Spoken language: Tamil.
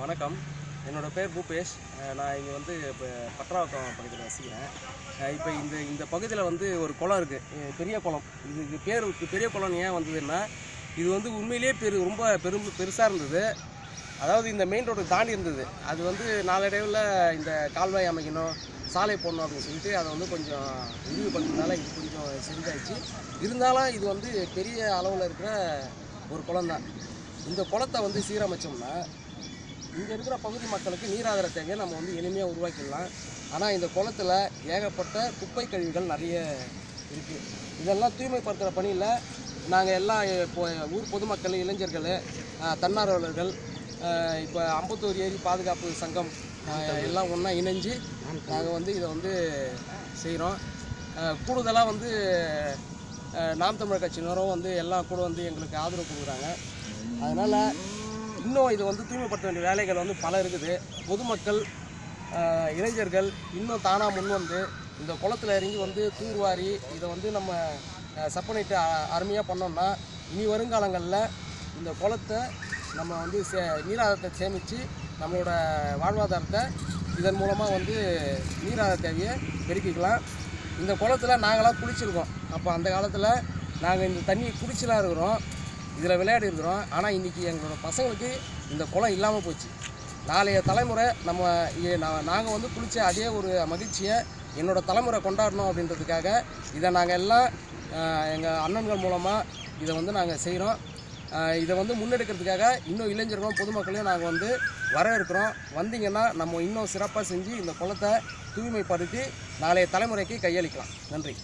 வணக்கம். என்னோட பேர் பூபேஷ். நான் இங்கே வந்து இப்போ பட்ராவக்கம் பகுதியில் வசிக்கிறேன். இப்போ இந்த இந்த பகுதியில் வந்து ஒரு குளம் இருக்குது பெரிய குளம். இதுக்கு பேர் பெரிய குளம் ஏன் வந்ததுன்னா இது வந்து உண்மையிலேயே பெரு ரொம்ப பெரும் பெருசாக இருந்தது. அதாவது இந்த மெயின் ரோடு தாண்டி இருந்தது. அது வந்து நாளடைவில் இந்த கால்வாய் அமைக்கணும் சாலை போடணும் அப்படின்னு சொல்லிட்டு அதை வந்து கொஞ்சம் விரிவுபடுத்தினால இது கொஞ்சம் சிறிதாயிடுச்சு இருந்தாலும் இது வந்து பெரிய அளவில் இருக்கிற ஒரு குளம் தான் இந்த குளத்தை வந்து சீரமைச்சோம்னா இங்கே இருக்கிற பகுதி மக்களுக்கு நீராதார தேவையை நம்ம வந்து எளிமையாக உருவாக்கிடலாம். ஆனால் இந்த குளத்துல ஏகப்பட்ட குப்பை கழிவுகள் நிறைய இருக்குது இதெல்லாம் தூய்மைப்படுத்துகிற பணியில் நாங்கள் எல்லாம் இப்போ ஊர் பொதுமக்கள் இளைஞர்கள் தன்னார்வலர்கள் இப்போ அம்பத்தூர் ஏரி பாதுகாப்பு சங்கம் எல்லாம் ஒன்றா இணைஞ்சு நாங்கள் வந்து இதை வந்து செய்கிறோம் கூடுதலாக வந்து நாம் தமிழர் கட்சியினரும் வந்து எல்லாம் கூட வந்து எங்களுக்கு ஆதரவு கொடுக்குறாங்க. அதனால் இன்னும் இது வந்து தூய்மைப்படுத்த வேண்டிய வேலைகள் வந்து பல இருக்குது. பொதுமக்கள் இளைஞர்கள் இன்னும் தானாக முன் வந்து இந்த குளத்தில் இறங்கி வந்து தூர்வாரி இதை வந்து நம்ம செப்பனிட்டு அருமையாக பண்ணோம்னா இனி வருங்காலங்களில் இந்த குளத்தை நம்ம வந்து சே நீராதாரத்தை சேமித்து நம்மளோட வாழ்வாதாரத்தை இதன் மூலமாக வந்து நீராதார தேவையை பெருக்கிக்கலாம். இந்த குளத்தில் நாங்களாம் குளிச்சிருக்கோம். அப்போ அந்த காலத்தில் நாங்கள் இந்த தண்ணியை குடிச்சுலாம் இருக்கிறோம். இதில் விளையாடி இருக்கிறோம். ஆனால் இன்றைக்கி எங்களோட பசங்களுக்கு இந்த குளம் இல்லாமல் போச்சு. நாளைய தலைமுறை நம்ம நாங்கள் வந்து குளித்த அதே ஒரு மகிழ்ச்சியை என்னோட தலைமுறை கொண்டாடணும் அப்படின்றதுக்காக இதை நாங்கள் எல்லாம் எங்கள் அண்ணன்கள் மூலமாக இதை வந்து நாங்கள் செய்கிறோம் இதை வந்து முன்னெடுக்கிறதுக்காக இன்னும் இளைஞர்களும் பொதுமக்களையும் நாங்கள் வந்து வரவேற்கிறோம். வந்தீங்கன்னா நம்ம இன்னும் சிறப்பாக செஞ்சு இந்த குளத்தை தூய்மைப்படுத்தி நாளைய தலைமுறைக்கு கையளிக்கலாம். நன்றி.